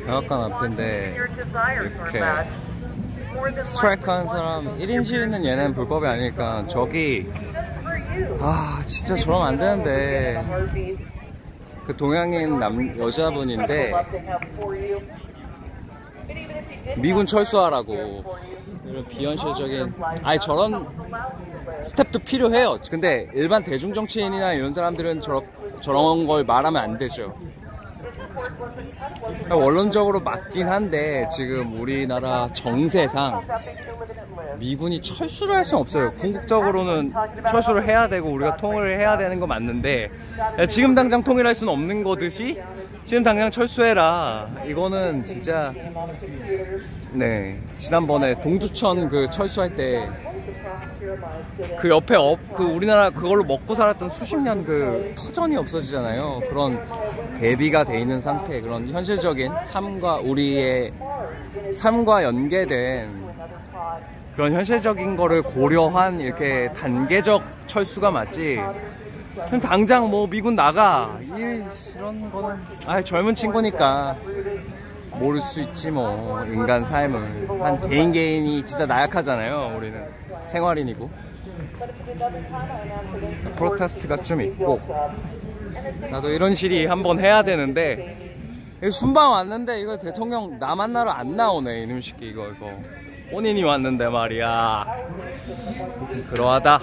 백악관 앞인데 이렇게 스트라이크 하는 사람 1인 시위는 얘는 불법이 아니니까 저기 아 진짜 저러면 안 되는데. 그 동양인 남 여자분인데 미군 철수하라고. 이런 비현실적인 아니 저런 스텝도 필요해요. 근데 일반 대중 정치인이나 이런 사람들은 저런 저런 걸 말하면 안 되죠 원론적으로 맞긴 한데 지금 우리나라 정세상 미군이 철수를 할 수는 없어요. 궁극적으로는 철수를 해야 되고 우리가 통일을 해야 되는 거 맞는데 지금 당장 통일할 수는 없는 거듯이 지금 당장 철수해라. 이거는 진짜 네 지난번에 동두천 그 철수할 때 그 옆에 업, 그 우리나라 그걸로 먹고 살았던 수십 년 그 터전이 없어지잖아요. 그런 대비가 돼 있는 상태, 그런 현실적인 삶과 우리의 삶과 연계된 그런 현실적인 거를 고려한 이렇게 단계적 철수가 맞지. 그럼 당장 뭐 미군 나가 이, 이런 거는 아 젊은 친구니까 모를 수 있지 뭐 인간 삶을. 한 개인 개인이 진짜 나약하잖아요 우리는. 생활인이고. 프로테스트가 좀 있고. 나도 이런 시리 한번 해야 되는데. 순방 왔는데 이거 대통령 나 만나러 안 나오네 이놈 새끼 이거 이거. 본인이 왔는데 말이야. 그러하다